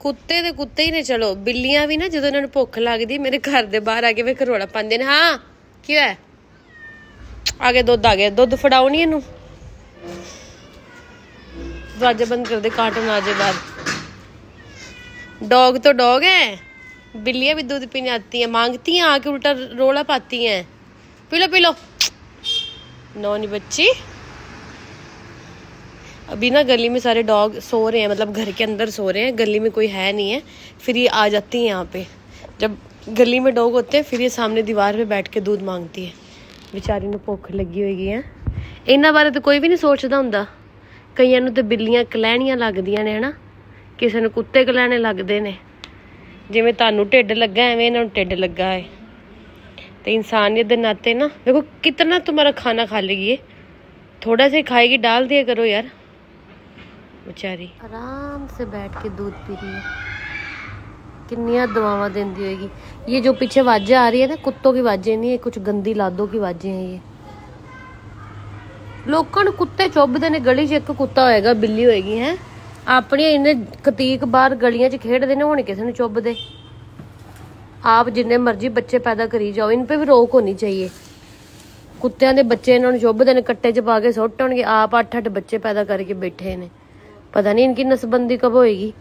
ਕੁੱਤੇ ਦੇ ਕੁੱਤੇ ਹੀ ਨੇ ਚਲੋ ਬਿੱਲੀਆਂ ਵੀ ਨਾ ਜਦੋਂ ਇਹਨਾਂ ਨੂੰ ਭੁੱਖ ਲੱਗਦੀ ਮੇਰੇ ਘਰ ਦੇ ਬਾਹਰ ਆ ਕੇ ਵੇ ਕਰੋੜਾ ਪਾਉਂਦੇ ਨੇ ਹਾਂ ਕੀ ਹੋਇਆ ਆ ਗਿਆ ਦੁੱਧ ਆ ਗਿਆ ਦੁੱਧ ਫੜਾਓ ਨੀ ਇਹਨੂੰ ਦਰਵਾਜ਼ਾ ਬੰਦ ਕਰ ਦੇ ਕਾਰਟੂਨ आ जाए बाहर डॉग तो डॉग है बिल्लियां भी दूध पीने आती हैं मांगती हैं आके उल्टा रोला पाती हैं पी लो पी लो नौनी बच्ची अभी ना गली में सारे डॉग सो रहे हैं मतलब घर के अंदर सो रहे हैं गली में कोई है नहीं है फिर ये आ जाती हैं यहाँ पे जब गली में डॉग होते हैं फिर ये सामने दीवार पे बैठ के दूध मांगती है ਵਿਚਾਰੀ ਨੂੰ ਭੁੱਖ ਲੱਗੀ ਹੋਏਗੀ ਹੈ ਇਹਨਾਂ ਬਾਰੇ ਤਾਂ ਕੋਈ ਵੀ ਨਹੀਂ ਸੋਚਦਾ ਹੁੰਦਾ ਕਈਆਂ ਨੂੰ ਤੇ ਬਿੱਲੀਆਂ ਕਲੈਣੀਆਂ ਲੱਗਦੀਆਂ ਨੇ ਹਨਾ ਕਿਸੇ ਨੂੰ ਕੁੱਤੇ ਕਲੈਣੇ ਲੱਗਦੇ ਨੇ ਜਿਵੇਂ ਤੁਹਾਨੂੰ ਢਿੱਡ ਲੱਗਾ ਐਵੇਂ ਇਹਨਾਂ ਨੂੰ ਢਿੱਡ ਲੱਗਾ ਹੈ ਤੇ इंसानियत ਦੇ ਨਾਤੇ ਨਾ देखो कितना तुम्हारा खाना खा लेगी ये थोड़ा से खाएगी डाल दिया करो यार बेचारी आराम से बैठ के दूध पी रही है किन्नियां दवावां देंदी होगी ये जो पीछे आवाजें आ रही है ना कुत्तों की आवाजें नहीं है कुछ गंदी लादों की आवाजें हैं ये ਲੋਕਾਂ ਨੂੰ ਕੁੱਤੇ ਚੁੱਭਦੇ ਨੇ ਗਲੀ 'ਚ ਇੱਕ ਕੁੱਤਾ ਹੋਏਗਾ ਬਿੱਲੀ ਹੋਏਗੀ ਹੈ ਆਪਣੀਆਂ ਇਹਨੇ ਕਤੀਕ ਬਾਹਰ ਗਲੀਆਂ 'ਚ ਖੇਡਦੇ ਨੇ ਹੁਣ ਕਿਸੇ ਨੂੰ ਚੁੱਭਦੇ ਆਪ ਜਿੰਨੇ ਮਰਜ਼ੀ ਬੱਚੇ ਪੈਦਾ ਕਰੀ ਜਾਓ ਇਨ 'ਤੇ ਵੀ ਰੋਕ ਹੋਣੀ ਚਾਹੀਏ ਕੁੱਤਿਆਂ ਦੇ ਬੱਚੇ ਇਹਨਾਂ ਨੂੰ ਚੁੱਭਦੇ ਨੇ ਕੱਟੇ 'ਚ ਪਾ ਕੇ ਸੁੱਟਣਗੇ ਆਪ ਅੱਠ ਅੱਠ ਬੱਚੇ ਪੈਦਾ ਕਰਕੇ ਬੈਠੇ ਨੇ पता नहीं इनकी नसबंदी कब होएगी।